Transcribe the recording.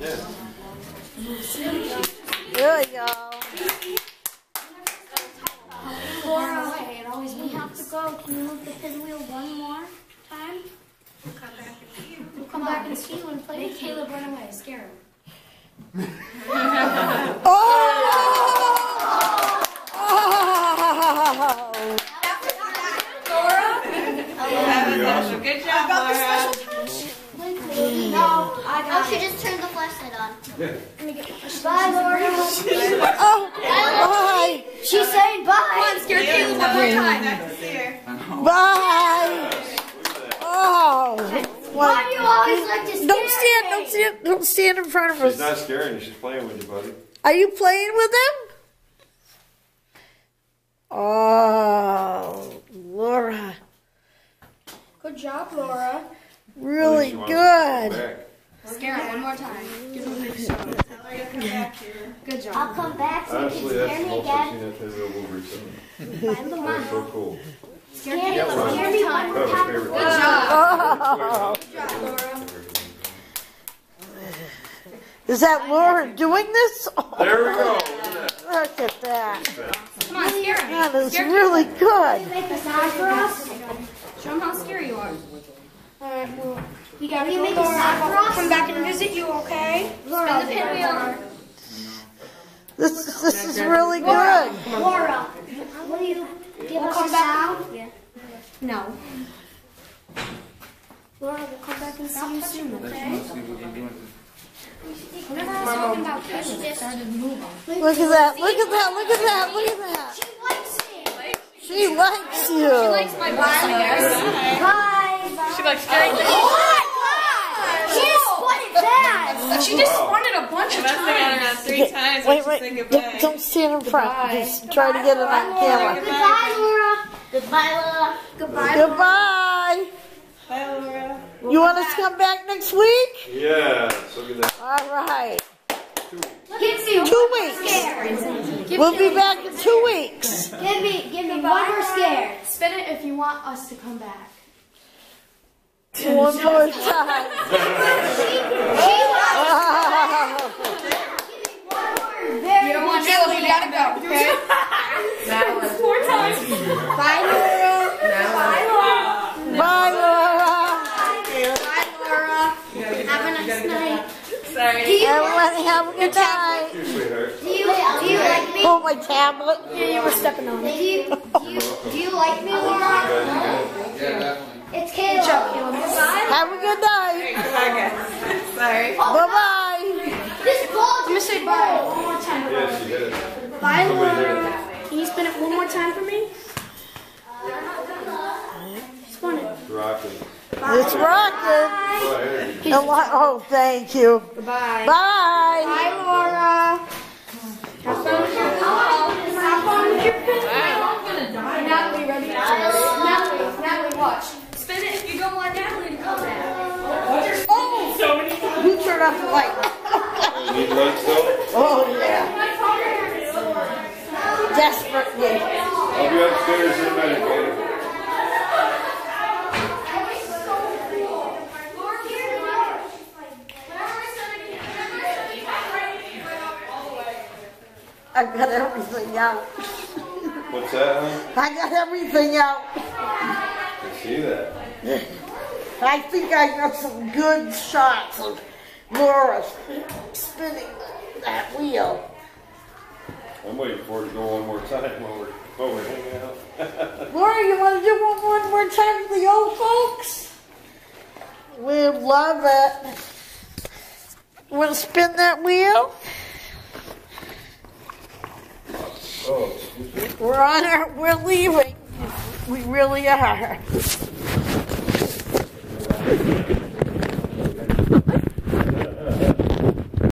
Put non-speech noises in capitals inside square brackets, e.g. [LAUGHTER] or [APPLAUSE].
Yeah. There you go. Laura, we have to go. Can you move the pinwheel one more time? We'll come back and see you and play. Make Caleb run away. Scare him. Oh! oh! Good job, Laura. No, I got she just turned the flashlight on. Bye, Laura. [LAUGHS] Oh! Bye! She's saying bye. Scare Caleb one more time. Bye! Oh! Why do you always like to scare Don't stand, don't stand, don't stand in front of She's us. not scaring you. She's playing with you, buddy. Are you playing with them? Oh, Laura, Good job, Laura. really She wants good. back. Scare him one more time. Give him a big shot. Good job. I'll come back so you Honestly, can that's scare the me most I've again. seen that pinwheel move recently. Come That's on. so cool. Scare me, scare me one That more was my time. favorite. Oh, is that Laura doing this? Oh, [LAUGHS] There we go. Look at that. look at that. Come on, scare him. That is really good. Make a sound for us. Show him how scary you are. Alright, well, we gotta go, Laura. I'll come back and visit you, okay? Laura, Spin the pinwheel. This, this is really good. Laura, will you give us a sound? Yeah. No. Laura, we'll come back and see you soon, okay? Whenever I was talking about Caleb, it started moving. Look at that, look at that, look at that, look at that. She likes me. She likes you. She likes my voice, I. Bye. She likes scaring me. She just spotted that. She just spun it a bunch of times. three times. Wait, wait, don't, don't stand in front. Just try to get it on camera. Goodbye, Laura. Goodbye, Laura. Goodbye. Goodbye. Bye, Laura. You want us to come back next week? Yeah. Look at that. All right. Give me Two weeks. We'll be back in two weeks. Give me, give me one more scare. Spin it if you want us to come back. One more time. Very You don't want Caleb, you gotta go, okay? Four times. Bye, Laura. Bye, Laura. Bye, Laura. Bye, Laura. Have a nice night. Sorry. Everyone have a good night. Here, sweetheart. Do you, do you like me? Oh, my tablet. Yeah, you were stepping on it. Do you, [LAUGHS] do you, do you like me, Laura? It's Caleb. Bye. Have a good night. [LAUGHS] Okay. Sorry. Bye-bye. This ball. I'm gonna say bye one more time. Yeah, she hit it. Bye, Laura. Can you spin it one more time for me? Spin it. It's rocking. It's rocking. Go ahead. A Oh, thank you. Goodbye. Bye. Bye, Laura. Have fun with your Have fun with your Natalie, ready? Natalie, Natalie, watch. Spin it if you don't want Natalie to come back. Oh, oh! You turn off the light. [LAUGHS] Need lights though? Oh, yeah. Desperately. I'll be upstairs in a minute, baby. I got everything out. What's that, huh? I got everything out. I see that. I think I got some good shots of Laura spinning that wheel. I'm waiting for it to go one more time while we're, while we're hanging out. [LAUGHS] Laura, you want to do one more, one more time for the old folks? We love it. Want to spin that wheel? Oh, excuse me. We're on our, we're leaving. We really are.